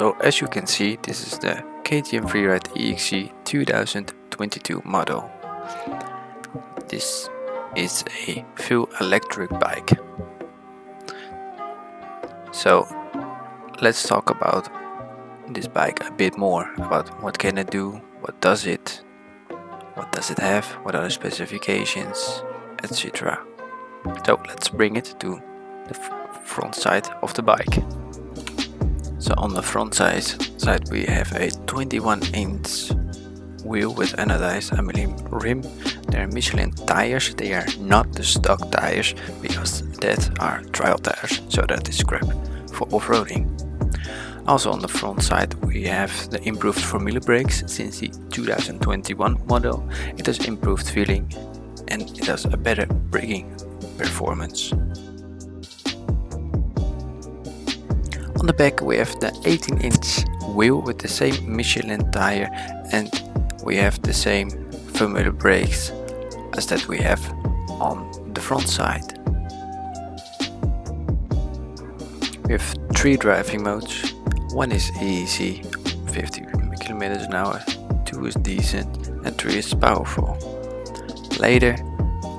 So as you can see, this is the KTM Freeride EXC 2022 model. This is a full electric bike. So let's talk about this bike a bit more about what can it do, what does it, what does it have, what are the specifications, etc. So let's bring it to the front side of the bike. So on the front side, side we have a 21 inch wheel with anodized aluminum rim. They're Michelin tires, they are not the stock tires because that are trial tires, so that is crap for off-roading. Also on the front side we have the improved Formula brakes since the 2021 model. It has improved feeling and it has a better braking performance. On the back we have the 18 inch wheel with the same Michelin tire and we have the same Formula brakes as that we have on the front side. We have three driving modes. One is easy, 50 kilometers an hour, two is decent and three is powerful. Later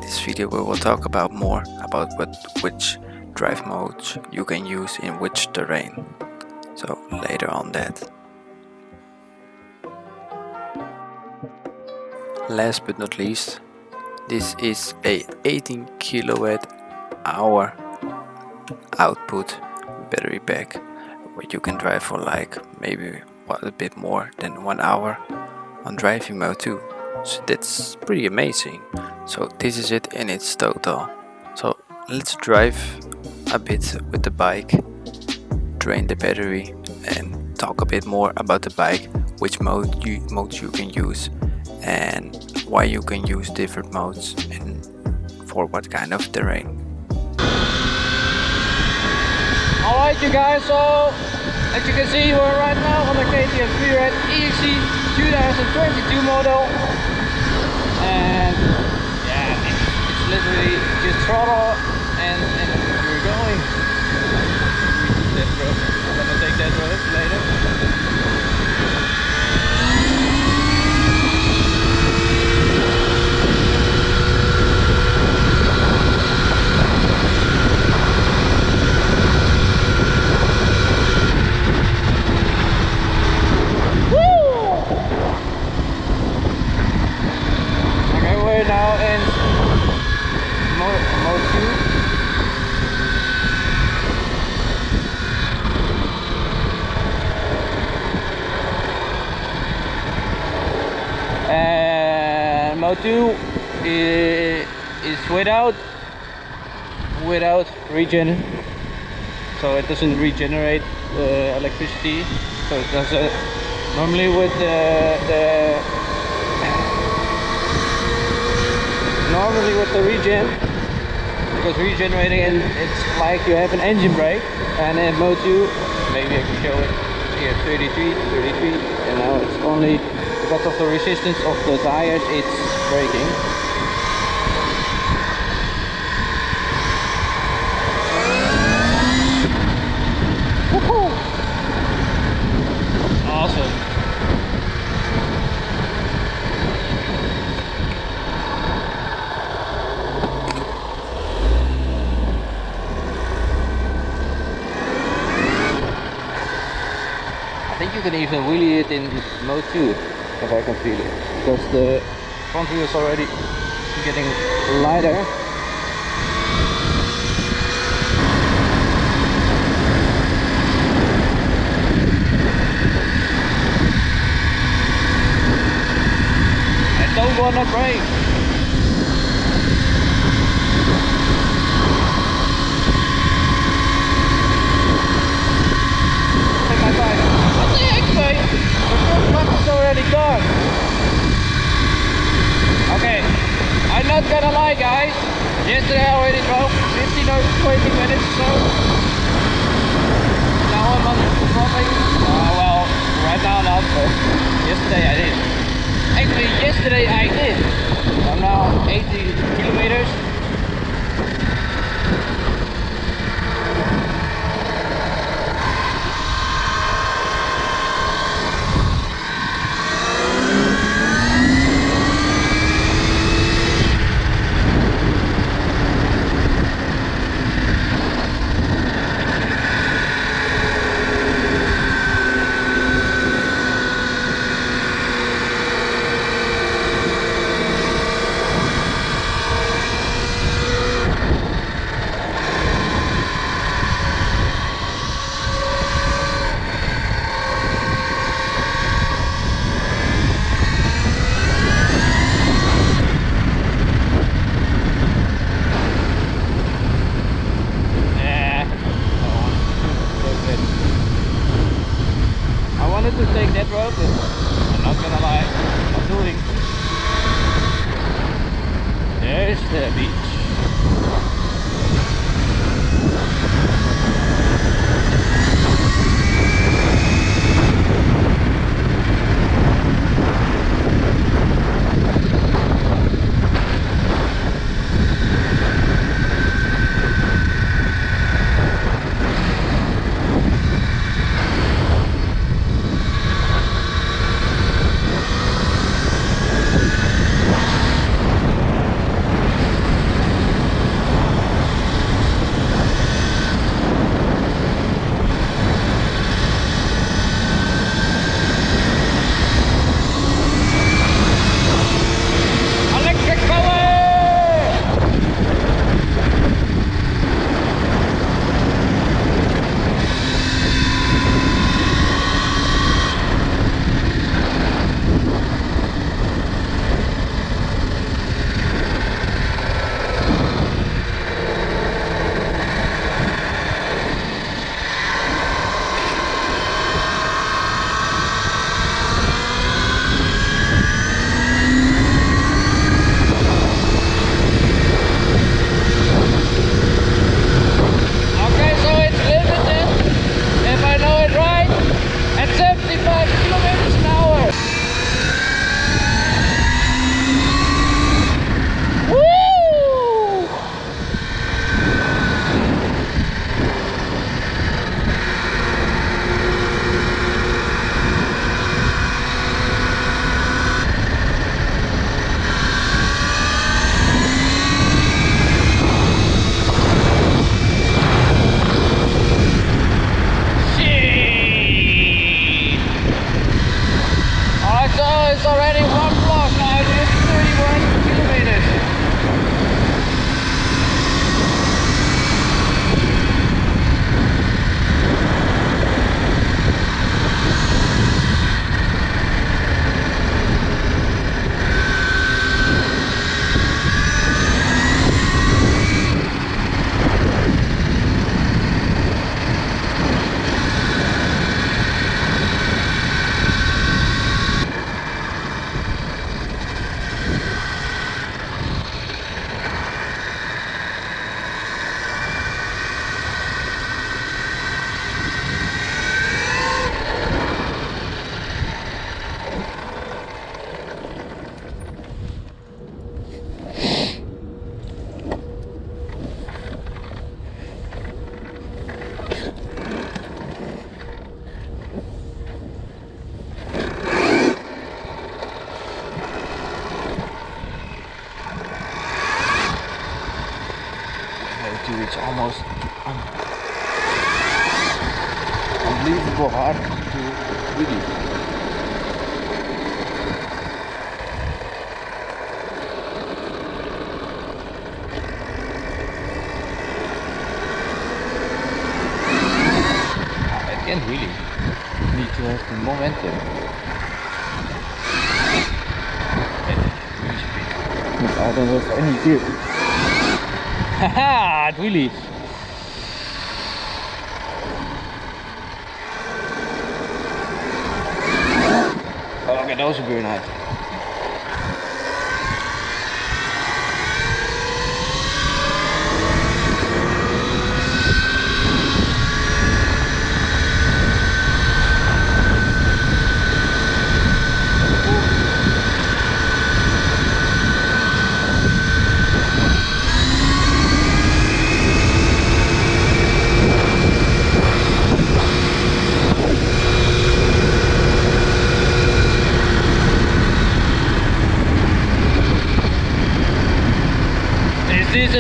this video we will talk about more about what which drive modes you can use in which terrain. So later on that. Last but not least, this is a 18 kilowatt hour output battery pack where you can drive for like maybe a bit more than one hour on driving mode too. So that's pretty amazing. So this is it in its total. So let's drive a bit with the bike, drain the battery and talk a bit more about the bike, which mode you, modes you can use and why you can use different modes and for what kind of terrain. Alright you guys, so as you can see we're right now on the KTM Freeride EXC 2022 model and yeah it's, it's literally just throttle and, and we're going. We that road. I'm gonna take that road later. Okay, we're now in mode, mode 2. And mode 2 is, is without so it doesn't regenerate the electricity. So it does uh, normally with the, the normally with the regen because regenerating and it's like you have an engine brake and in mode 2 maybe I can show it here 33 33 and now it's only because of the resistance of the tires it's braking I can even wheelie it in mode 2 if I can feel it because the front wheel is already getting lighter I don't wanna brake. Take my time. What the heck, mate? The first lap is already gone. Okay, I'm not gonna lie, guys. Yesterday I already drove 15 or 20 minutes so. Now I'm on dropping. Uh, well, right now not, but yesterday I did. Actually, yesterday I did. I'm now 80 kilometers. to take that road, but I'm not gonna lie, I'm doing. There's the beach. Almost un- unbelievable hard to really. I can't really need to have the momentum. I don't have any grip. Haha, really. Oh, look at those burn out.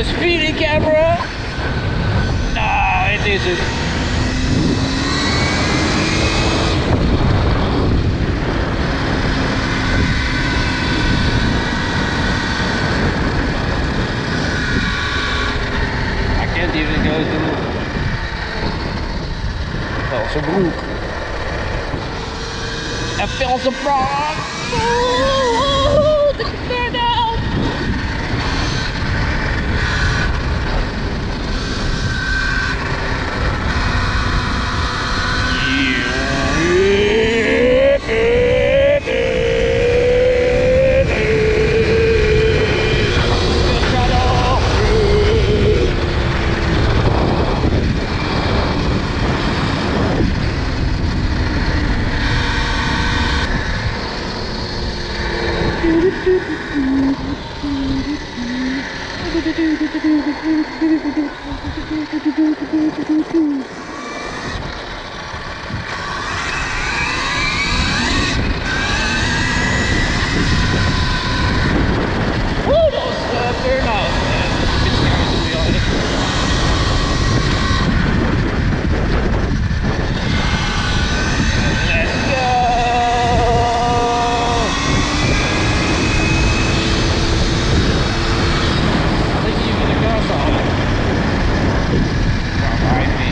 A speedy camera? No, it isn't. I can't even go to wel zijn broek. En veel zijn praat. Oh, de out. Woo, that was uh, fair enough. Uh, a bit scary to be honest. Let's go! I think even the car saw it. Right behind me.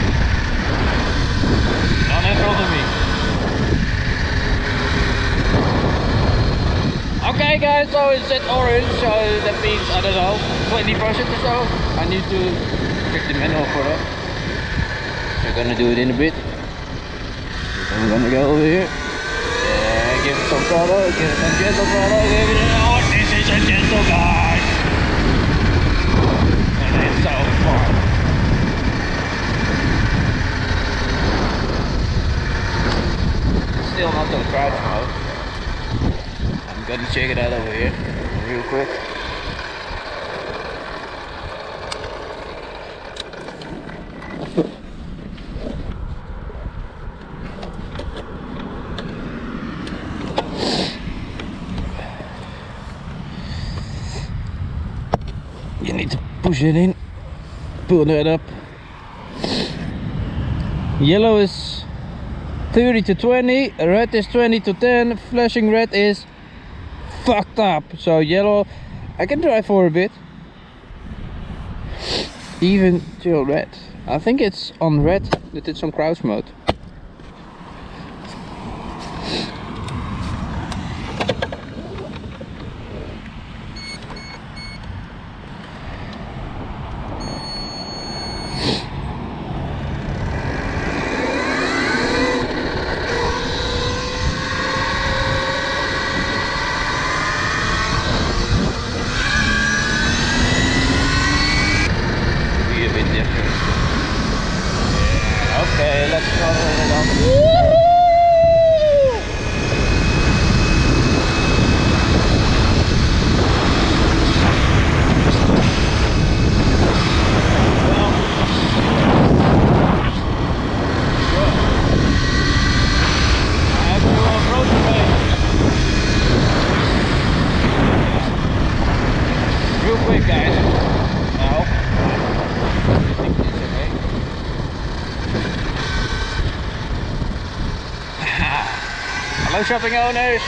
Not in front of me. Okay it's at orange, so that means, I don't know, 20% or so. I need to check the manual for that. We're gonna do it in a bit. I'm gonna go over here. Yeah, give it some throttle, give it some gentle throttle, give it oh, this is a gentle guy. And it's so fun. Still not on crouch mode. Gonna check it out over here real quick. You need to push it in, pull that up. Yellow is 30 to 20, red is 20 to 10, flashing red is fucked up. So yellow, I can drive for a bit. Even till red. I think it's on red that it's on crouch mode. Be a bit different. Yeah, okay, let's throttle it up. I have to approach the Real quick, guys. Now. No shopping owners.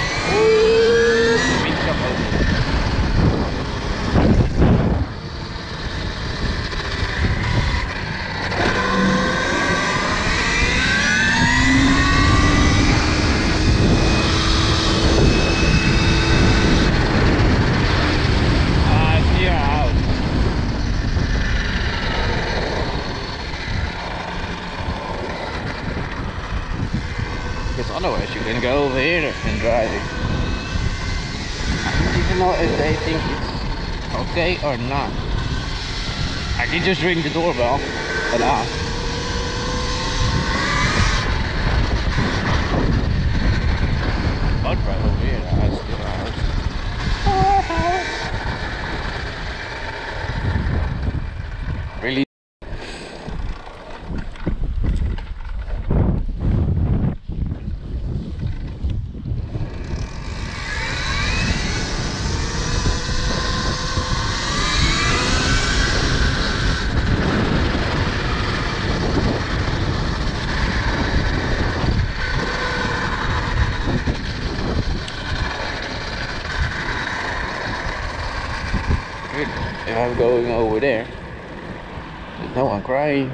Meet shop owners. Ah, it's near our house. Because otherwise and drive it. I don't even know if they think it's okay or not. I can just ring the doorbell and ask. But right over here, that's still a house. Our house. Really? Good. If I'm going over there, there's no one crying.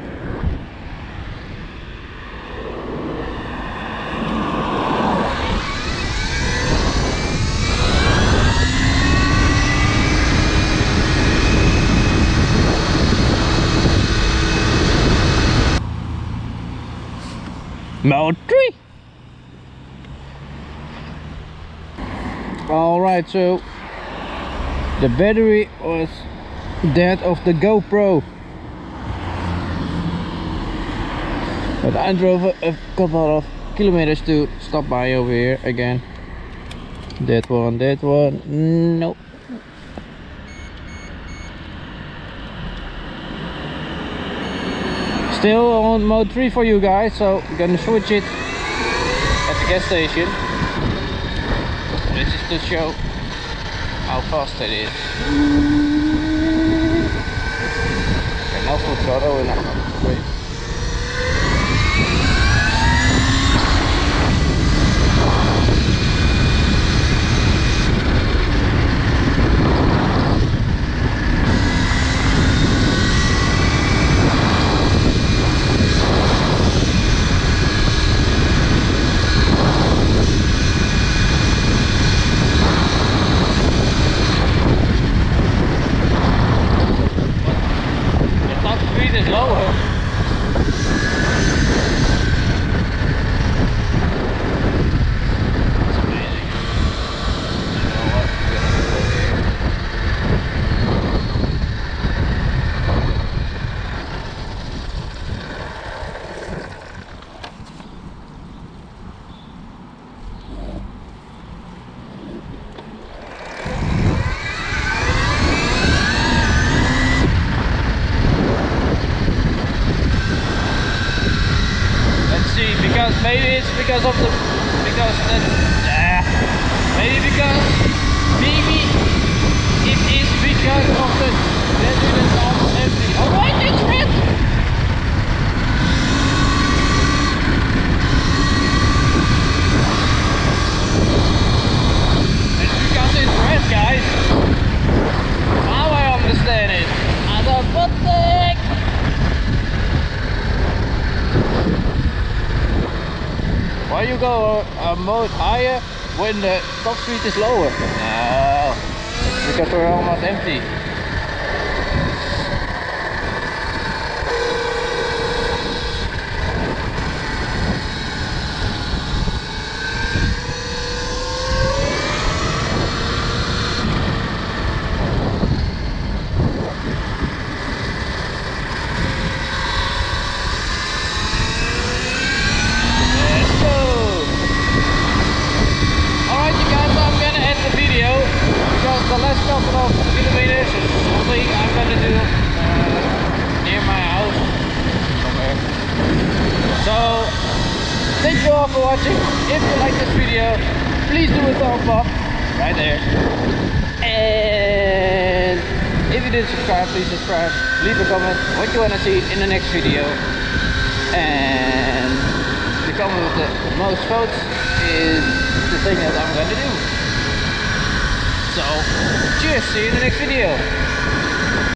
Mount tree. All right, so the battery was that of the GoPro. But I drove a couple of kilometers to stop by over here again. That one, that one, nope. Still on mode 3 for you guys, so I'm gonna switch it at the gas station. This is to show how fast it is. Okay, now full throttle and I'm wait. The top speed is lower. It's amazing. You know what? We're gonna go here. Let's see, because maybe it's because of the because that yeah, maybe because maybe it is because of the that it is almost empty. Oh wait, it's red. It's because it's red, guys. Now I understand it. I thought, what the heck? Why you go a, a mode higher when the top speed is lower? No, because we're almost empty. Let's go! Alright you guys, I'm gonna end the video I'm gonna do uh, near my house somewhere. So, thank you all for watching. If you like this video, please do a thumbs up right there. And if you didn't subscribe, please subscribe. Leave a comment what you wanna see in the next video. And the comment with the most votes is the thing that I'm gonna do. So, cheers, see you in the next video.